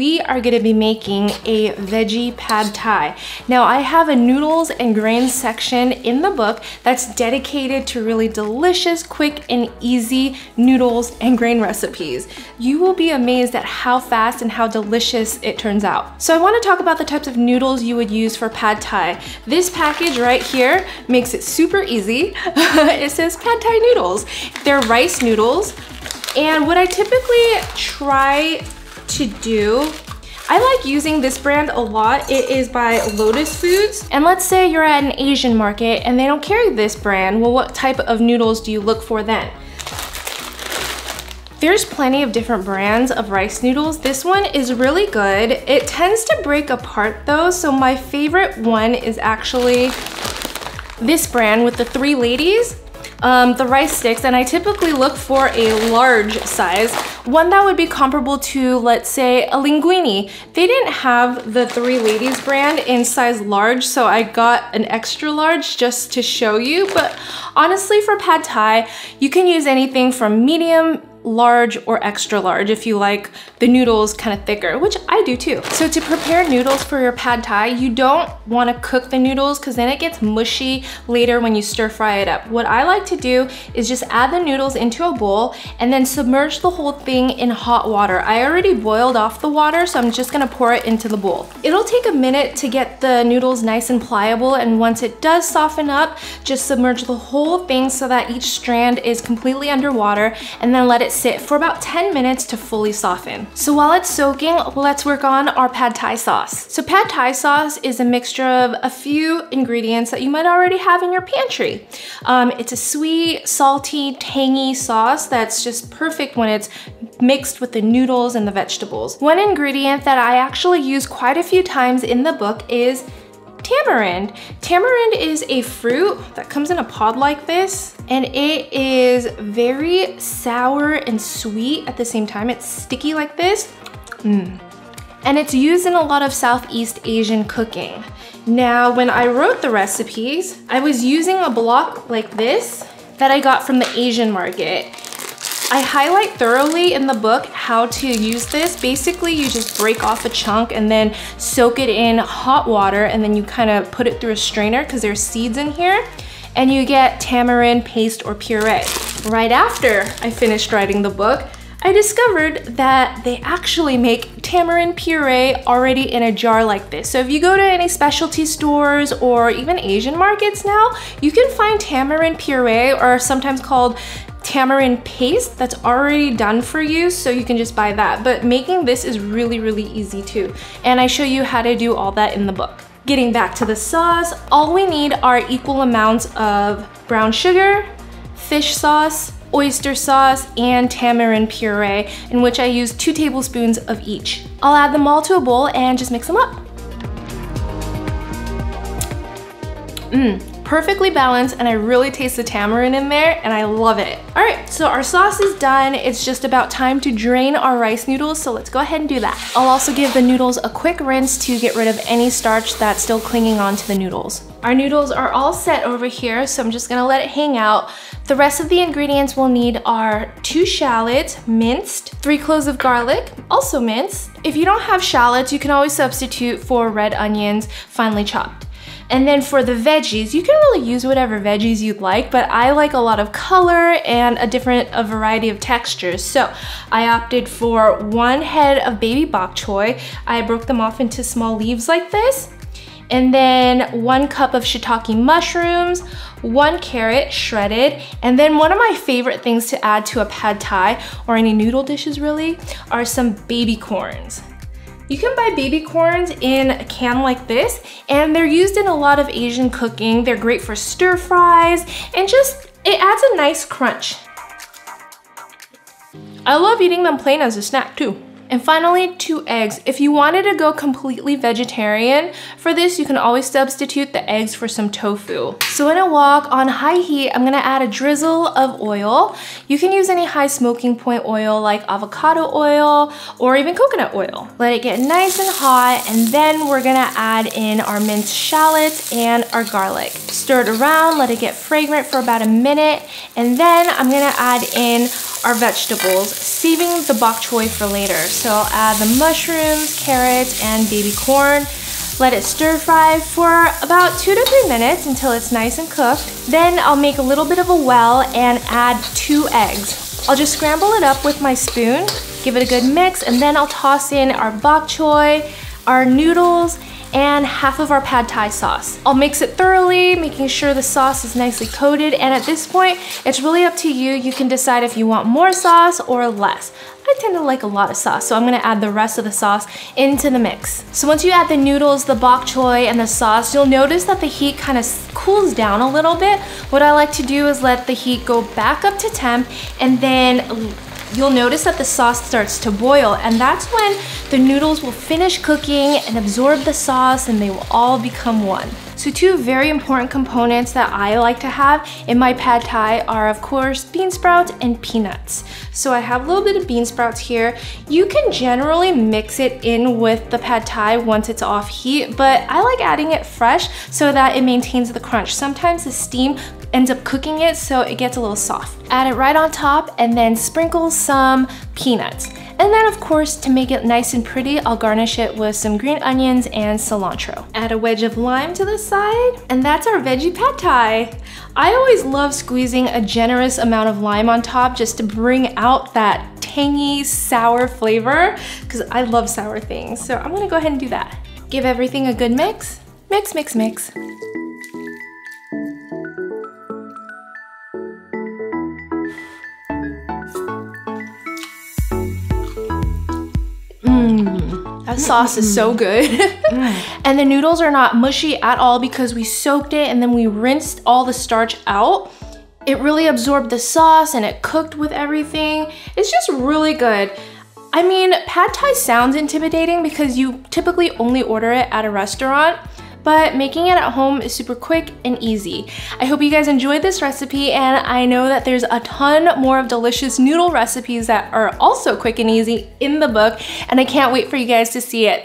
we are gonna be making a veggie pad thai. Now I have a noodles and grains section in the book that's dedicated to really delicious, quick and easy noodles and grain recipes. You will be amazed at how fast and how delicious it turns out. So I wanna talk about the types of noodles you would use for pad thai. This package right here makes it super easy. it says pad thai noodles. They're rice noodles. And what I typically try to do I like using this brand a lot. It is by Lotus Foods. And let's say you're at an Asian market and they don't carry this brand. Well, what type of noodles do you look for then? There's plenty of different brands of rice noodles. This one is really good. It tends to break apart though, so my favorite one is actually this brand with the three ladies um, the rice sticks and I typically look for a large size, one that would be comparable to, let's say, a linguine. They didn't have the Three Ladies brand in size large, so I got an extra large just to show you, but honestly for pad thai, you can use anything from medium, large or extra large if you like the noodles kind of thicker, which I do too. So to prepare noodles for your pad thai, you don't want to cook the noodles because then it gets mushy later when you stir fry it up. What I like to do is just add the noodles into a bowl and then submerge the whole thing in hot water. I already boiled off the water, so I'm just gonna pour it into the bowl. It'll take a minute to get the noodles nice and pliable and once it does soften up, just submerge the whole thing so that each strand is completely underwater and then let it sit for about 10 minutes to fully soften. So while it's soaking, let's work on our pad thai sauce. So pad thai sauce is a mixture of a few ingredients that you might already have in your pantry. Um, it's a sweet, salty, tangy sauce that's just perfect when it's mixed with the noodles and the vegetables. One ingredient that I actually use quite a few times in the book is tamarind. Tamarind is a fruit that comes in a pod like this and it is very sour and sweet at the same time. It's sticky like this. Mm. And it's used in a lot of Southeast Asian cooking. Now, when I wrote the recipes, I was using a block like this that I got from the Asian market. I highlight thoroughly in the book how to use this. Basically, you just break off a chunk and then soak it in hot water and then you kind of put it through a strainer because there's seeds in here and you get tamarind paste or puree. Right after I finished writing the book, I discovered that they actually make tamarind puree already in a jar like this. So if you go to any specialty stores or even Asian markets now, you can find tamarind puree or sometimes called tamarind paste that's already done for you so you can just buy that. But making this is really, really easy too. And I show you how to do all that in the book. Getting back to the sauce, all we need are equal amounts of brown sugar, fish sauce, oyster sauce, and tamarind puree, in which I use two tablespoons of each. I'll add them all to a bowl and just mix them up. Mmm, perfectly balanced and I really taste the tamarind in there and I love it. All right, so our sauce is done. It's just about time to drain our rice noodles, so let's go ahead and do that. I'll also give the noodles a quick rinse to get rid of any starch that's still clinging onto the noodles. Our noodles are all set over here, so I'm just gonna let it hang out. The rest of the ingredients we'll need are two shallots, minced, three cloves of garlic, also minced. If you don't have shallots, you can always substitute for red onions, finely chopped. And then for the veggies, you can really use whatever veggies you'd like, but I like a lot of color and a different a variety of textures. So I opted for one head of baby bok choy. I broke them off into small leaves like this. And then one cup of shiitake mushrooms, one carrot shredded, and then one of my favorite things to add to a pad thai, or any noodle dishes really, are some baby corns. You can buy baby corns in a can like this, and they're used in a lot of Asian cooking. They're great for stir fries, and just, it adds a nice crunch. I love eating them plain as a snack too. And finally, two eggs. If you wanted to go completely vegetarian, for this you can always substitute the eggs for some tofu. So in a wok on high heat, I'm gonna add a drizzle of oil. You can use any high smoking point oil like avocado oil or even coconut oil. Let it get nice and hot and then we're gonna add in our minced shallots and our garlic. Stir it around, let it get fragrant for about a minute and then I'm gonna add in our vegetables, saving the bok choy for later. So I'll add the mushrooms, carrots, and baby corn. Let it stir fry for about two to three minutes until it's nice and cooked. Then I'll make a little bit of a well and add two eggs. I'll just scramble it up with my spoon, give it a good mix, and then I'll toss in our bok choy, our noodles, and half of our pad thai sauce. I'll mix it thoroughly, making sure the sauce is nicely coated, and at this point, it's really up to you. You can decide if you want more sauce or less. I tend to like a lot of sauce, so I'm gonna add the rest of the sauce into the mix. So once you add the noodles, the bok choy, and the sauce, you'll notice that the heat kind of cools down a little bit. What I like to do is let the heat go back up to temp and then you'll notice that the sauce starts to boil and that's when the noodles will finish cooking and absorb the sauce and they will all become one. So two very important components that I like to have in my pad thai are of course bean sprouts and peanuts. So I have a little bit of bean sprouts here. You can generally mix it in with the pad thai once it's off heat, but I like adding it fresh so that it maintains the crunch. Sometimes the steam ends up cooking it so it gets a little soft. Add it right on top and then sprinkle some peanuts. And then of course, to make it nice and pretty, I'll garnish it with some green onions and cilantro. Add a wedge of lime to the side, and that's our veggie pad thai. I always love squeezing a generous amount of lime on top just to bring out that tangy, sour flavor, because I love sour things. So I'm gonna go ahead and do that. Give everything a good mix. Mix, mix, mix. That sauce is so mm-hmm. good. and the noodles are not mushy at all because we soaked it and then we rinsed all the starch out. It really absorbed the sauce and it cooked with everything. It's just really good. I mean, pad thai sounds intimidating because you typically only order it at a restaurant, but making it at home is super quick and easy. I hope you guys enjoyed this recipe and I know that there's a ton more of delicious noodle recipes that are also quick and easy in the book and I can't wait for you guys to see it.